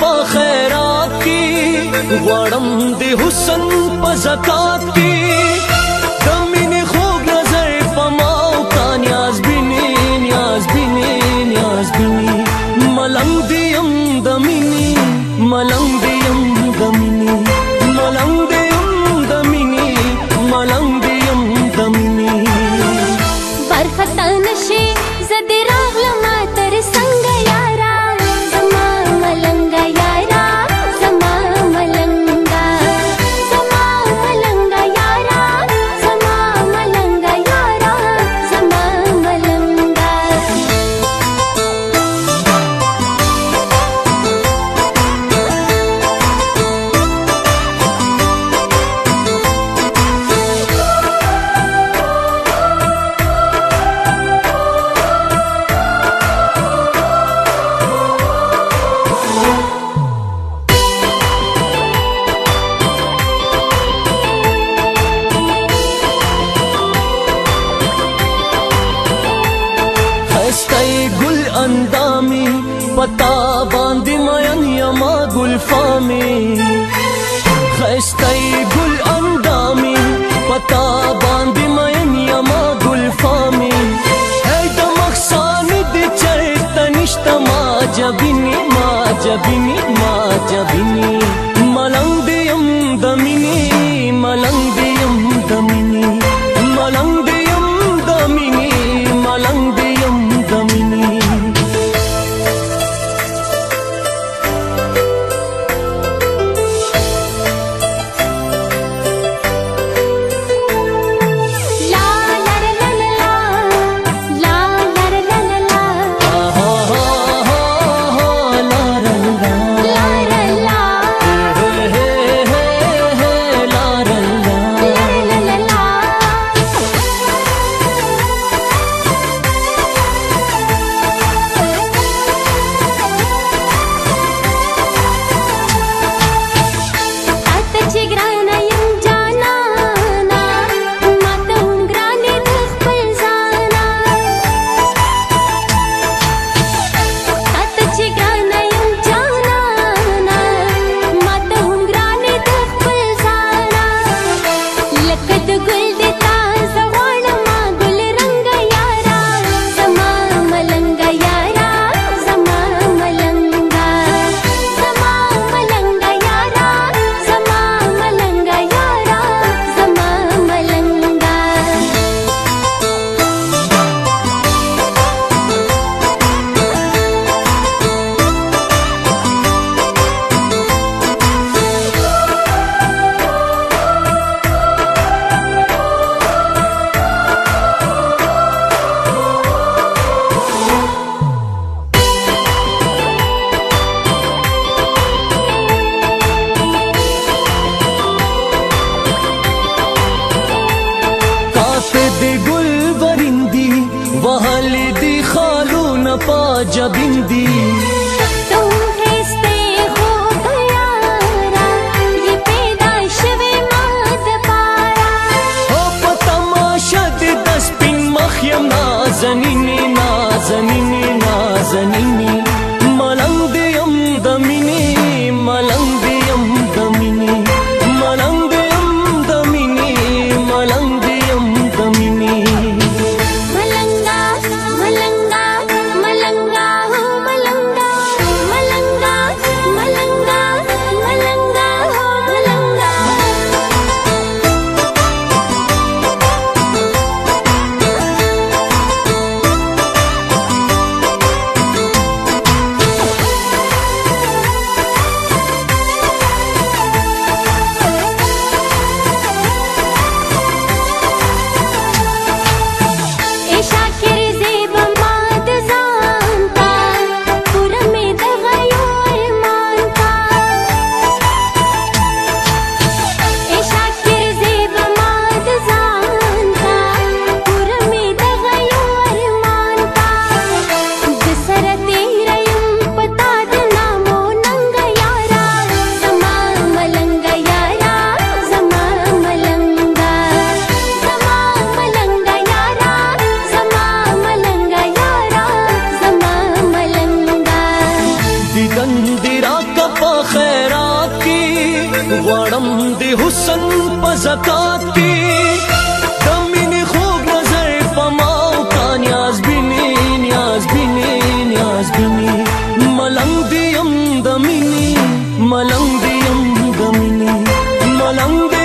په خیرات کې غوړم د حسن په زکات کې کمنې خوږ نظر په ما او کا نیاز بینې نیاز بینې نیاز بینې ملنګ دیم د مینې ملنګ غلامی پتا باندیما یما گلفامی خستای گل اندامی پتا باندیما یما گلفامی ای دمخ سانی دی چرتا نشتا ما جبینی ما جبینی ما جبینی पाजबिन्दी حسن په زکات کې د مینې خوږ نظر په ما او تا نیاز بینې نیاز بینې نیاز بینې ملنګ دیم د مینې ملنګ دیم د مینې ملنګ